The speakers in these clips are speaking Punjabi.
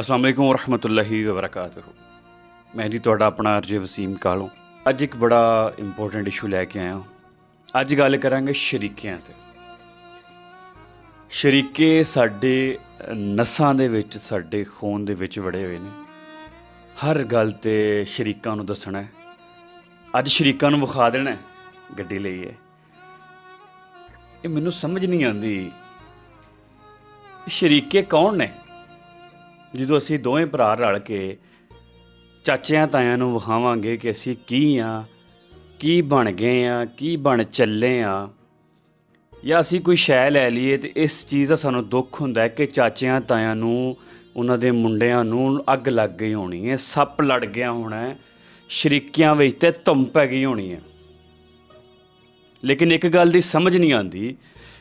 ਅਸਲਾਮ ਅਲੈਕੁਮ ਵਰਹਿਮਤੁਲਾਹੀ ਵਬਰਕਾਤੁਹੂ। ਮੈਂ ਜੀ ਤੁਹਾਡਾ ਆਪਣਾ ਅਰਜੇ ਵਸੀਮ ਕਾਲੋਂ। ਅੱਜ ਇੱਕ ਬੜਾ ਇੰਪੋਰਟੈਂਟ ਇਸ਼ੂ ਲੈ ਕੇ ਆਇਆ। ਅੱਜ ਗੱਲ ਕਰਾਂਗੇ ਸ਼ਰੀਕਿਆਂ ਤੇ। ਸ਼ਰੀਕੇ ਸਾਡੇ ਨਸਾਂ ਦੇ ਵਿੱਚ, ਸਾਡੇ ਖੂਨ ਦੇ ਵਿੱਚ ਵੜੇ ਹੋਏ ਨੇ। ਹਰ ਗੱਲ ਤੇ ਸ਼ਰੀਕਾਂ ਨੂੰ ਦੱਸਣਾ ਅੱਜ ਸ਼ਰੀਕਾਂ ਨੂੰ ਵਿਖਾ ਦੇਣਾ ਗੱਡੀ ਲਈ ਹੈ। ਇਹ ਮੈਨੂੰ ਸਮਝ ਨਹੀਂ ਆਉਂਦੀ। ਸ਼ਰੀਕੇ ਕੌਣ ਨੇ? ਜਦੋਂ ਅਸੀਂ ਦੋਵੇਂ ਭਰਾ ਰਲ ਕੇ ਚਾਚਿਆਂ ਤਾਇਆਂ ਨੂੰ ਵਿਖਾਵਾਂਗੇ ਕਿ ਅਸੀਂ ਕੀ ਆ, ਕੀ ਬਣ ਗਏ ਆ, ਕੀ ਬਣ ਚੱਲੇ ਆ, ਜਾਂ ਅਸੀਂ ਕੋਈ ਸ਼ੈ ਲੈ ਲਈਏ ਤੇ ਇਸ ਚੀਜ਼ ਦਾ ਸਾਨੂੰ ਦੁੱਖ ਹੁੰਦਾ ਕਿ ਚਾਚਿਆਂ ਤਾਇਆਂ ਨੂੰ, ਉਹਨਾਂ ਦੇ ਮੁੰਡਿਆਂ ਨੂੰ ਅੱਗ ਲੱਗ ਗਈ ਹੋਣੀ ਹੈ, ਸੱਪ ਲੜ ਗਿਆ ਹੋਣਾ ਸ਼ਰੀਕਿਆਂ ਵਿੱਚ ਤੇ ਧੁੰਮ ਪੈ ਗਈ ਹੋਣੀ ਹੈ। ਲੇਕਿਨ ਇੱਕ ਗੱਲ ਦੀ ਸਮਝ ਨਹੀਂ ਆਉਂਦੀ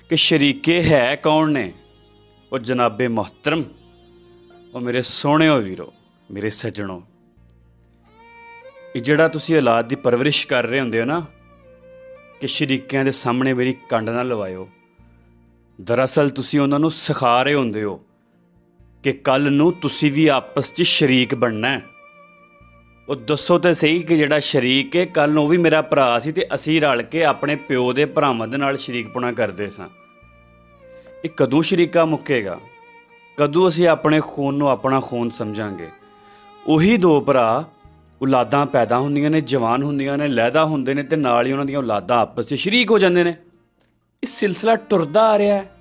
ਕਿ ਸ਼ਰੀਕੇ ਹੈ ਕੌਣ ਨੇ? ਉਹ ਜਨਾਬੇ ਮੁਹਤਰਮ। ਉਹ ਮੇਰੇ ਸੋਹਣਿਓ ਵੀਰੋ, ਮੇਰੇ ਸੱਜਣੋ। ਇਹ ਜਿਹੜਾ ਤੁਸੀਂ ਔਲਾਦ ਦੀ ਪਰਵਰਿਸ਼ ਕਰ ਰਹੇ ਹੁੰਦੇ ਹੋ ਨਾ, ਕਿ ਸ਼ਰੀਕਿਆਂ ਦੇ ਸਾਹਮਣੇ ਮੇਰੀ ਕੰਡ ਨਾ ਲਵਾਇਓ। ਦਰਅਸਲ ਤੁਸੀਂ ਉਹਨਾਂ ਨੂੰ ਸਿਖਾ ਰਹੇ ਹੁੰਦੇ ਹੋ ਕਿ ਕੱਲ ਨੂੰ ਤੁਸੀਂ ਵੀ ਆਪਸ 'ਚ ਸ਼ਰੀਕ ਬਣਨਾ ਹੈ। ਉਹ ਦੱਸੋ ਤੇ ਸਹੀ ਕਿ ਜਿਹੜਾ ਸ਼ਰੀਕ ਹੈ ਕੱਲ ਨੂੰ ਉਹ ਵੀ ਮੇਰਾ ਭਰਾ ਸੀ ਤੇ ਅਸੀਂ ਰਲ ਕੇ ਆਪਣੇ ਪਿਓ ਦੇ ਭਰਾਵਾਂ ਦੇ ਨਾਲ ਸ਼ਰੀਕਪੁਣਾ ਕਰਦੇ ਸਾਂ। ਇਹ ਕਦੋਂ ਸ਼ਰੀਕਾ ਮੁੱਕੇਗਾ? ਕਦੋਂ ਅਸੀਂ ਆਪਣੇ ਖੂਨ ਨੂੰ ਆਪਣਾ ਖੂਨ ਸਮਝਾਂਗੇ? ਉਹੀ ਦੋ ਭਰਾ ਔਲਾਦਾਂ ਪੈਦਾ ਹੁੰਦੀਆਂ ਨੇ, ਜਵਾਨ ਹੁੰਦੀਆਂ ਨੇ ਲੈਦਾ ਹੁੰਦੇ ਨੇ ਤੇ ਨਾਲ ਹੀ ਉਹਨਾਂ ਦੀਆਂ ਔਲਾਦਾਂ ਆਪਸ 'ਚ ਸ਼ਰੀਕ ਹੋ ਜਾਂਦੇ ਨੇ। ਇਹ ਸਿਲਸਿਲਾ ਟੁਰਦਾ ਆ ਰਿਹਾ ਹੈ।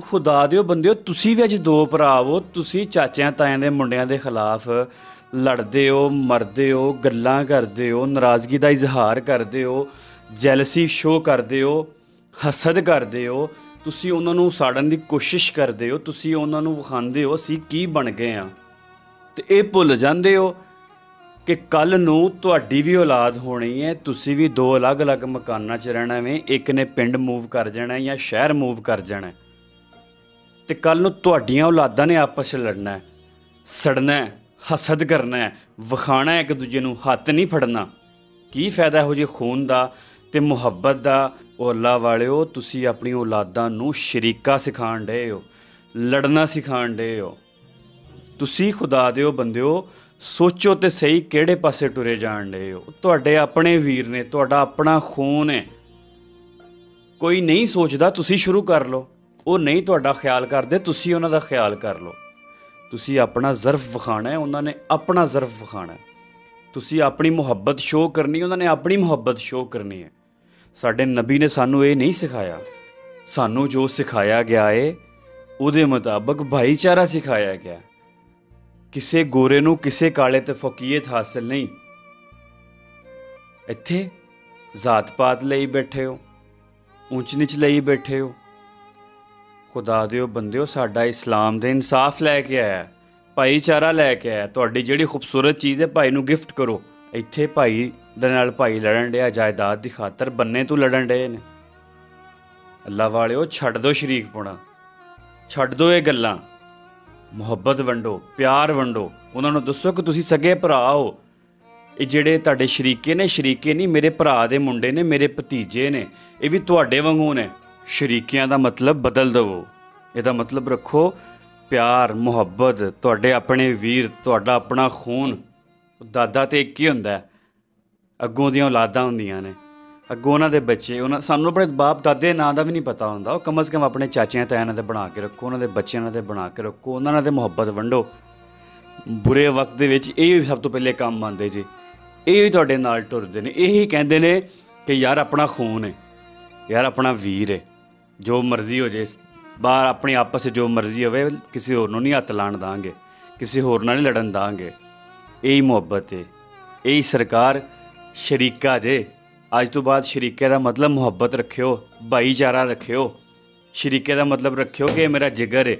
ਖੁਦਾ ਦਿਓ ਬੰਦਿਓ, ਤੁਸੀਂ ਵੀ ਅੱਜ ਦੋ ਭਰਾ ਹੋ, ਤੁਸੀਂ ਚਾਚਿਆਂ ਤਾਇਆਂ ਦੇ ਮੁੰਡਿਆਂ ਦੇ ਖਿਲਾਫ ਲੜਦੇ ਹੋ, ਮਰਦੇ ਹੋ, ਗੱਲਾਂ ਕਰਦੇ ਹੋ, ਨਾਰਾਜ਼ਗੀ ਦਾ ਇਜ਼ਹਾਰ ਕਰਦੇ ਹੋ ਜੈਲਸੀ ਸ਼ੋਅ ਕਰਦੇ ਹੋ, ਹਸਦ ਕਰਦੇ ਹੋ ਤੁਸੀਂ ਉਹਨਾਂ ਨੂੰ ਸਾੜਨ ਦੀ ਕੋਸ਼ਿਸ਼ ਕਰਦੇ ਹੋ, ਤੁਸੀਂ ਉਹਨਾਂ ਨੂੰ ਵਿਖਾਉਂਦੇ ਹੋ, ਅਸੀਂ ਕੀ ਬਣ ਗਏ ਆ ਤੇ ਇਹ ਭੁੱਲ ਜਾਂਦੇ ਹੋ ਕਿ ਕੱਲ ਨੂੰ ਤੁਹਾਡੀ ਵੀ ਔਲਾਦ ਹੋਣੀ ਹੈ, ਤੁਸੀਂ ਵੀ ਦੋ ਅਲੱਗ-ਅਲੱਗ ਮਕਾਨਾਂ 'ਚ ਰਹਿਣਾ ਵੇ, ਇੱਕ ਨੇ ਪਿੰਡ ਮੂਵ ਕਰ ਜਾਣਾ ਜਾਂ ਸ਼ਹਿਰ ਮੂਵ ਕਰ ਜਾਣਾ ਹੈ। ਤੇ ਕੱਲ ਨੂੰ ਤੁਹਾਡੀਆਂ ਔਲਾਦਾਂ ਨੇ ਆਪਸ 'ਚ ਲੜਨਾ ਸੜਨਾ ਹਸਦ ਕਰਨਾ ਹੈ ਵਿਖਾਣਾ ਇੱਕ ਦੂਜੇ ਨੂੰ, ਹੱਥ ਨਹੀਂ ਫੜਨਾ। ਕੀ ਫਾਇਦਾ ਇਹੋ ਜਿਹੇ ਖੂਨ ਦਾ ਤੇ ਮੁਹੱਬਤ ਦਾ ਉਹ ਅੱਲਾ ਵਾਲਿਓ, ਤੁਸੀਂ ਆਪਣੀ ਔਲਾਦਾਂ ਨੂੰ ਸ਼ਰੀਕਾ ਸਿਖਾਣ ਡਏ ਹੋ, ਲੜਨਾ ਸਿਖਾਣ ਡਏ ਹੋ। ਤੁਸੀਂ ਖੁਦਾ ਦਿਓ ਬੰਦਿਓ, ਸੋਚੋ ਤੇ ਸਹੀ ਕਿਹੜੇ ਪਾਸੇ ਟੁਰੇ ਜਾਣ ਡਏ ਹੋ। ਤੁਹਾਡੇ ਆਪਣੇ ਵੀਰ ਨੇ, ਤੁਹਾਡਾ ਆਪਣਾ ਖੂਨ ਹੈ। ਕੋਈ ਨਹੀਂ ਸੋਚਦਾ, ਤੁਸੀਂ ਸ਼ੁਰੂ ਕਰ ਲਓ। ਉਹ ਨਹੀਂ ਤੁਹਾਡਾ ਖਿਆਲ ਕਰਦੇ, ਤੁਸੀਂ ਉਹਨਾਂ ਦਾ ਖਿਆਲ ਕਰ ਲਓ। ਤੁਸੀਂ ਆਪਣਾ ਜ਼ਰਫ ਵਿਖਾਣਾ ਹੈ, ਉਹਨਾਂ ਨੇ ਆਪਣਾ ਜ਼ਰਫ ਵਿਖਾਣਾ ਹੈ। ਤੁਸੀਂ ਆਪਣੀ ਮੁਹੱਬਤ ਸ਼ੋਅ ਕਰਨੀ, ਉਹਨਾਂ ਨੇ ਆਪਣੀ ਮੁਹੱਬਤ ਸ਼ੋਅ ਕਰਨੀ ਹੈ। ਸਾਡੇ ਨਬੀ ਨੇ ਸਾਨੂੰ ਇਹ ਨਹੀਂ ਸਿਖਾਇਆ। ਸਾਨੂੰ ਜੋ ਸਿਖਾਇਆ ਗਿਆ ਏ, ਉਹਦੇ ਮੁਤਾਬਕ ਭਾਈਚਾਰਾ ਸਿਖਾਇਆ ਗਿਆ। ਕਿਸੇ ਗੋਰੇ ਨੂੰ ਕਿਸੇ ਕਾਲੇ ਤੇ ਫਕੀਅਤ ਹਾਸਲ ਨਹੀਂ। ਇੱਥੇ ਜ਼ਾਤ ਪਾਤ ਲਈ ਬੈਠੇ ਹੋ, ਉੱਚ ਨੀਚ ਲਈ ਬੈਠੇ ਹੋ। ਖੁਦਾ ਦਿਓ ਬੰਦਿਓ, ਸਾਡਾ ਇਸਲਾਮ ਦੇ ਇਨਸਾਫ ਲੈ ਕੇ ਆਇਆ, ਭਾਈਚਾਰਾ ਲੈ ਕੇ ਆਇਆ। ਤੁਹਾਡੀ ਜਿਹੜੀ ਖੂਬਸੂਰਤ ਚੀਜ਼ ਹੈ, ਭਾਈ ਨੂੰ ਗਿਫਟ ਕਰੋ। ਇੱਥੇ ਭਾਈ ਦੇ ਨਾਲ ਭਾਈ ਲੜਨ ਡਿਆ, ਜਾਇਦਾਦ ਦੀ ਖਾਤਰ ਬੰਨੇ ਤੋਂ ਲੜਨ ਡਏ ਨੇ। ਅੱਲਾ ਵਾਲਿਓ, ਛੱਡ ਦਿਓ ਸ਼ਰੀਕ ਪੁਣਾ। ਛੱਡ ਦਿਓ ਇਹ ਗੱਲਾਂ। ਮੁਹੱਬਤ ਵੰਡੋ, ਪਿਆਰ ਵੰਡੋ। ਉਹਨਾਂ ਨੂੰ ਦੱਸੋ ਕਿ ਤੁਸੀਂ ਸਗੇ ਭਰਾ ਹੋ। ਇਹ ਜਿਹੜੇ ਤੁਹਾਡੇ ਸ਼ਰੀਕੇ ਨੇ, ਸ਼ਰੀਕੇ ਨਹੀਂ, ਮੇਰੇ ਭਰਾ ਦੇ ਮੁੰਡੇ ਨੇ, ਮੇਰੇ ਭਤੀਜੇ ਨੇ, ਇਹ ਵੀ ਤੁਹਾਡੇ ਵਾਂਗੂ ਨੇ। ਸ਼ਰੀਕਿਆਂ ਦਾ ਮਤਲਬ ਬਦਲ ਦਵੋ। ਇਹਦਾ ਮਤਲਬ ਰੱਖੋ, ਪਿਆਰ, ਮੁਹੱਬਤ, ਤੁਹਾਡੇ ਆਪਣੇ ਵੀਰ, ਤੁਹਾਡਾ ਆਪਣਾ ਖੂਨ। ਦਾਦਾ ਤੇ ਇੱਕ ਹੀ ਹੁੰਦਾ ਹੈ। ਅੱਗੋਂ ਦੀਆਂ ਔਲਾਦਾਂ ਹੁੰਦੀਆਂ ਨੇ। ਅੱਗੋਂ ਉਹਨਾਂ ਦੇ ਬੱਚੇ, ਉਹਨਾਂ ਸਾਨੂੰ ਆਪਣੇ ਬਾਪ ਦਾਦੇ ਨਾਂ ਦਾ ਵੀ ਨਹੀਂ ਪਤਾ ਹੁੰਦਾ। ਉਹ ਕਮ ਸੇ ਕਮ ਆਪਣੇ ਚਾਚਿਆਂ ਤਾਇਆਂ ਦੇ ਬਣਾ ਕੇ ਰੱਖੋ, ਉਹਨਾਂ ਦੇ ਬੱਚਿਆਂ ਨਾਲ ਤੇ ਬਣਾ ਕੇ ਰੱਖੋ, ਉਹਨਾਂ ਨਾਲ ਤੇ ਮੁਹੱਬਤ ਵੰਡੋ। ਬੁਰੇ ਵਕਤ ਦੇ ਵਿੱਚ ਇਹ ਵੀ ਸਭ ਤੋਂ ਪਹਿਲੇ ਕੰਮ ਆਉਂਦੇ ਜੀ। ਇਹ ਵੀ ਤੁਹਾਡੇ ਨਾਲ ਟੁਰਦੇ ਨੇ। ਇਹੀ ਕਹਿੰਦੇ ਨੇ ਕਿ ਯਾਰ ਆਪਣਾ ਖੂਨ ਹੈ ਯਾਰ ਆਪਣਾ ਵੀਰ ਹੈ ਜੋ ਮਰਜ਼ੀ ਹੋ ਜੇ, ਬਾਹਰ ਆਪਣੀ ਆਪਸ 'ਚ ਜੋ ਮਰਜ਼ੀ ਹੋਵੇ, ਕਿਸੇ ਹੋਰ ਨੂੰ ਨਹੀਂ ਹੱਥ ਲਾਣ ਦਾਂਗੇ, ਕਿਸੇ ਹੋਰ ਨਾਲ ਨਹੀਂ ਲੜਨ ਦਾਂਗੇ। ਇਹੀ ਮੁਹੱਬਤ ਹੈ ਇਹੀ ਸਰਕਾਰ ਸ਼ਰੀਕਾ ਜੇ। ਅੱਜ ਤੋਂ ਬਾਅਦ ਸ਼ਰੀਕੇ ਦਾ ਮਤਲਬ ਮੁਹੱਬਤ ਰੱਖਿਓ, ਭਾਈਚਾਰਾ ਰੱਖਿਓ। ਸ਼ਰੀਕੇ ਦਾ ਮਤਲਬ ਰੱਖਿਓ ਕਿ ਇਹ ਮੇਰਾ ਜਿਗਰ ਹੈ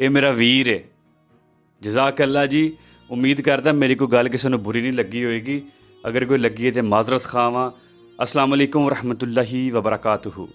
ਇਹ ਮੇਰਾ ਵੀਰ ਹੈ ਜਜ਼ਾਕ ਅੱਲਾ ਜੀ, ਉਮੀਦ ਕਰਦਾ ਮੇਰੀ ਕੋਈ ਗੱਲ ਕਿਸੇ ਨੂੰ ਬੁਰੀ ਨਹੀਂ ਲੱਗੀ ਹੋਏਗੀ। ਅਗਰ ਕੋਈ ਲੱਗੀ ਹੈ ਤੇ ਮਾਜ਼ਰਤ ਖਾਵਾਂ। ਅਸਲਾਮ ਅਲੈਕੁਮ ਵਰਹਿਮਤੁਲਾਹੀ ਵਬਰਕਾਤੁਹੂ।